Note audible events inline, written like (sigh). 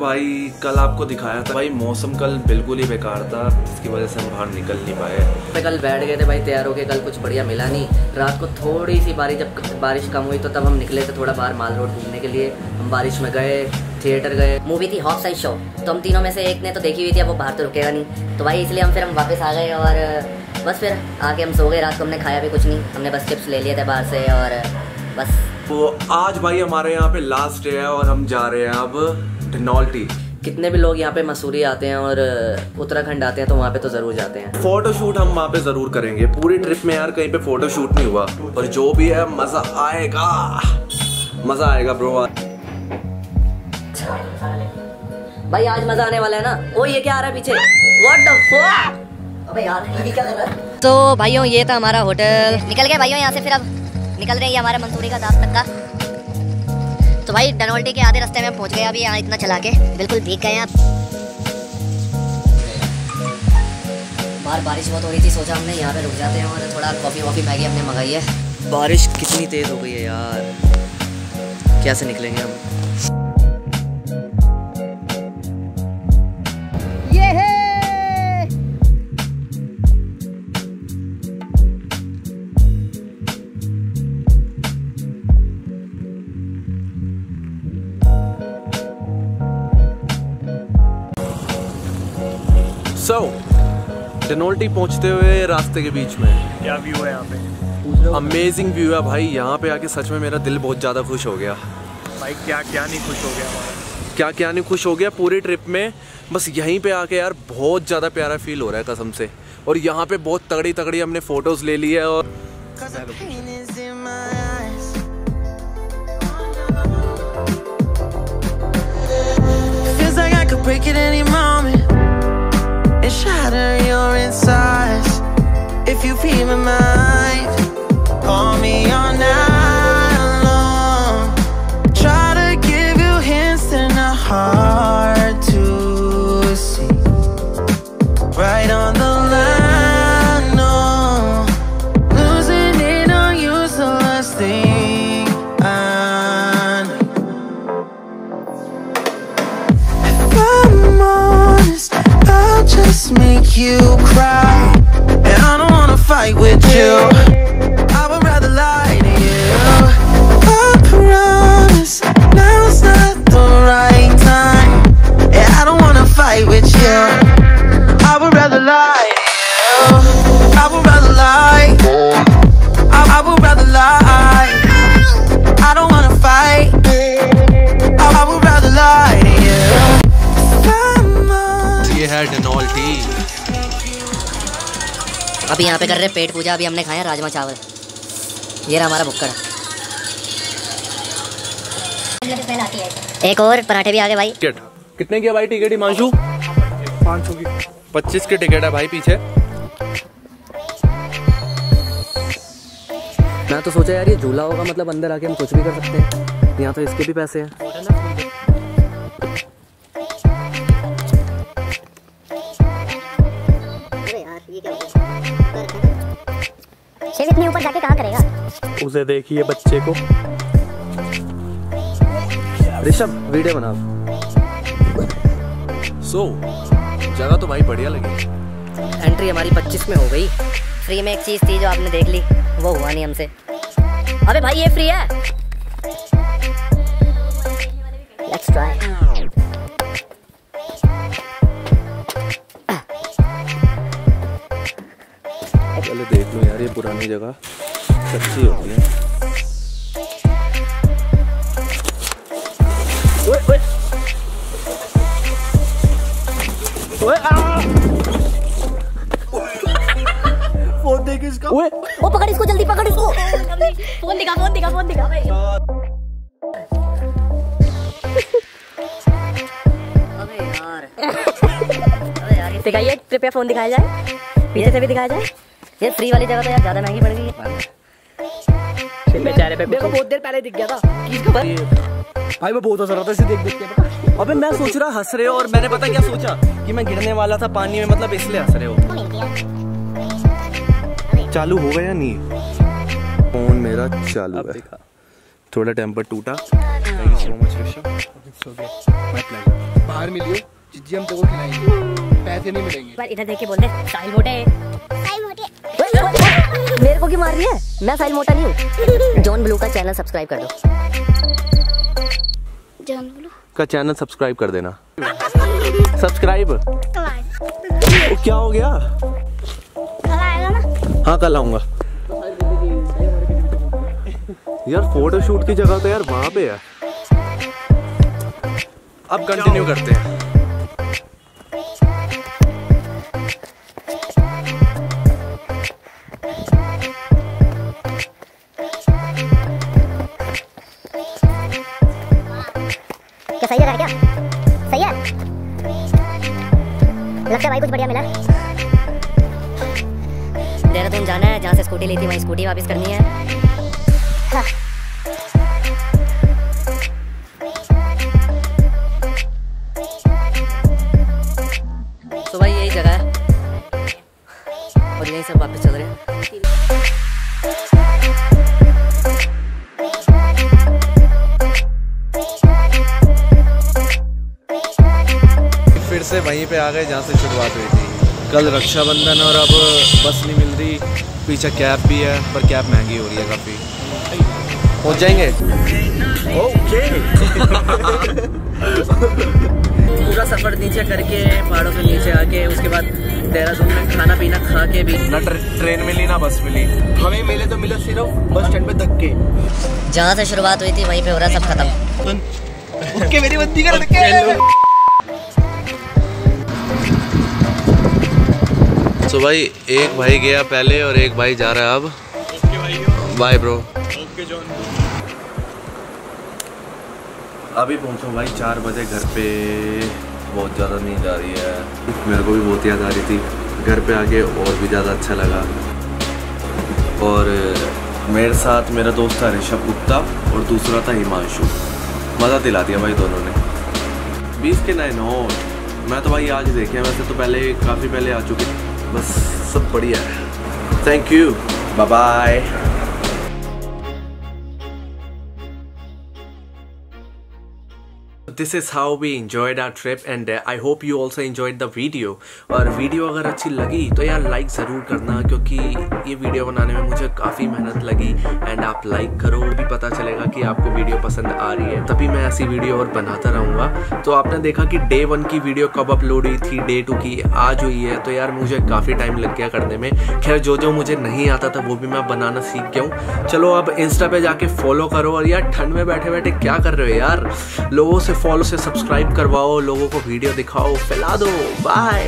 भाई कल आपको दिखाया था। भाई मौसम कल बिल्कुल ही बेकार था। इसकी वजह से हम बाहर निकल नहीं पाए। कल बैठ गए थे भाई तैयार होके कल कुछ बढ़िया मिला नहीं। रात को थोड़ी सी बारिश जब बारिश कम हुई तो तब हम निकले थे थोड़ा बाहर माल रोड घूमने के लिए। हम बारिश में गए थिएटर गए। मूवी थी हॉफ साइज़ शो तो हम तीनों में से एक ने तो देखी हुई थी अब वो बाहर तो रुकेगा नहीं। तो भाई इसलिए हम फिर हम वापस आ गए और बस फिर आके हम सो गए। रात को हमने खाया भी कुछ नहीं। हमने बस चिप्स ले लिए थे बाहर से और बस। तो आज भाई हमारे यहाँ पे लास्ट डे है और हम जा रहे हैं अब ढनौल्टी कितने भी लोग यहाँ पे मसूरी आते हैं और उत्तराखंड आते हैं तो वहाँ पे तो ज़रूर जाते हैं। फ़ोटो शूट हम वहाँ पे ज़रूर करेंगे। पूरी ट्रिप में यार कहीं पे फ़ोटो शूट नहीं हुआ। पर जो भी है मज़ा आएगा। मज़ा आएगा ब्रो भाई आज मज़ा आने वाला है ना? ओ ये क्या आ रहा है पीछे? व्हाट द फक अबे यार ये क्या कर रहा है? तो भाइयों ये था हमारा होटल। निकल गए भाइयों यहाँ से फिर अब। निकल रहे हैं ये हमारे मंसूरी का दास तक का। तो भाई डनोल्टी के आधे रास्ते में पहुँच गए अभी यहाँ इतना चला के। बिल्कुल भीग गए आप। बाहर बारिश बहुत हो रही थी, सोचा हमने यहाँ पे रुक जाते हैं और थोड़ा कॉफ़ी वॉफ़ी मैगी हमने मंगाई है। बारिश कितनी तेज़ हो गई है यार। कैसे निकलेंगे हम? डनोल्टी पहुँचते हुए रास्ते के बीच में। क्या व्यू है यहाँ पे? अमेजिंग व्यू है भाई। यहाँ पे आके सच में मेरा दिल बहुत ज़्यादा खुश हो गया। भाई क्या क्या नहीं खुश हो गया हमारा? क्या क्या नहीं खुश हो गया पूरी ट्रिप में। बस यहीं पे आके यार बहुत ज़्यादा प्यारा फील हो रहा है कसम से। और यहाँ पे बहुत तगड़ी तगड़ी हमने फ़ोटोज़ ले ली है और break at any My mind, me all night long. Try to give you hints hard to see. Right on the line, no. Losing it on you's the last thing I know. If I'm honest, I'll just make you cry. Fight with you. अभी यहाँ पे कर रहे हैं पेट पूजा अभी हमने खाया राजमा चावल। ये रहा हमारा बुक्कड़। एक और पराठे भी आ गए भाई। टिकट। कितने की है भाई टिकट हिमांशु? पाँच सौ की। पच्चीस की टिकट है भाई पीछे। मैं तो सोचा यार ये झूला होगा मतलब अंदर आके हम कुछ भी कर सकते हैं। यहाँ तो इसके भी पैसे हैं। ऊपर कहाँ करेगा। उसे देखिए बच्चे को। ऋषभ वीडियो बना सो जगह तो भाई बढ़िया लगी। एंट्री हमारी 25 में हो गई। फ्री में एक चीज़ थी जो आपने देख ली वो हुआ नहीं हमसे। अबे भाई ये फ्री है। लेट्स ट्राई पहले देख लो यार ये पुरानी जगह। कच्ची होती है फ़ोन देख इसका। वो पकड़ इसको जल्दी पकड़ इसको। फ़ोन दिखा फ़ोन दिखा फ़ोन दिखा अबे यार। अबे यार ये दिखाइए कृपया फ़ोन दिखाया जाए। पीछे से भी दिखाया जाए। ये फ्री वाली जगह तो यार ज़्यादा महँगी पड़ गई है। बेचारे पे मेरे को बहुत देर पहले दिख गया था। किस भाई मैं बहुत हंस रहा था इसे देख देख के। अबे मैं सोच रहा हंस रहे हो और मैंने पता क्या सोचा? कि मैं गिरने वाला था पानी में मतलब इसलिए हंस रहे हो। चालू हो गया नहीं? फ़ोन मेरा चालू है। थोड़ा टेम्पर टूटा। Thank you so much Rishabh my pleasure बाहर मिलियो। जिज्जी हम तेरे को खिलाएँगे पैसे नहीं मिलेंगे। पर इधर देख के बोल दे साहिल मोटे। मेरे को क्यों मार रही है? मैं साहिल मोटा नहीं हूँ। जॉन ब्लू का चैनल सब्सक्राइब कर दो। John Blue. का चैनल सब्सक्राइब कर देना। सब्सक्राइब। वो क्या हो गया? कल आएगा ना? हाँ कल आऊँगा। यार फ़ोटो शूट की जगह तो यार वहाँ पे है। अब कंटिन्यू करते हैं। सही है क्या? सही है लगता है भाई कुछ बढ़िया मिला। देहरादून जाना है, जहाँ से स्कूटी ली थी, वहीं स्कूटी वापस करनी हाँ। से वहीं पे आ गए जहाँ से शुरुआत हुई थी। कल रक्षाबंधन और अब बस नहीं मिल रही। पीछे कैब भी है पर कैब महँगी हो रही है काफ़ी। पहुँच जाएँगे? ओके (laughs) पूरा सफ़र नीचे करके पहाड़ों से नीचे आके उसके बाद देहरादून में खाना पीना खा के भी। ना ट्रेन मिली ना बस मिली। हमें मिले तो मिला सिर्फ़ बस स्टैंड पे धक्के जहाँ से शुरुआत हुई थी वहीं पे हो रहा सब खत्म। (laughs) उसके मेरी बंदी कर धक्के तो भाई, एक भाई गया पहले और एक भाई जा रहा है अब। बाय ब्रो अभी पहुंचो भाई, चार बजे घर पे। बहुत ज़्यादा नींद आ रही है। मेरे को भी बहुत याद आ रही थी। घर पे आके और भी ज़्यादा अच्छा लगा। और मेरे साथ मेरा दोस्त था ऋषभ गुप्ता और दूसरा था हिमांशु। मज़ा दिला दिया भाई दोनों ने। बीस के नाइन हो मैं तो भाई आज देखे वैसे तो पहले, काफ़ी पहले आ चुके। बस सब बढ़िया है। Thank you bye this is how we enjoyed our trip and I hope you also also the video और वीडियो अगर अच्छी लगी तो यार लाइक ज़रूर करना, क्योंकि ये वीडियो बनाने में मुझे काफ़ी मेहनत लगी एंड आप लाइक करो भी पता चलेगा कि आपको वीडियो पसंद आ रही है। तभी मैं ऐसी वीडियो और बनाता रहूँगा। तो आपने देखा कि डे वन की वीडियो कब अपलोड हुई थी डे टू की आज हुई है तो यार मुझे काफ़ी टाइम लग गया करने में। खैर जो जो मुझे नहीं आता था, वो भी मैं बनाना सीख गया हूँ। चलो, अब इंस्टा पे जाके फॉलो करो और यार ठंड में बैठे बैठे क्या कर रहे हो यार? लोगों से फॉलो से सब्सक्राइब करवाओ लोगों को वीडियो दिखाओ। फैला दो। बाय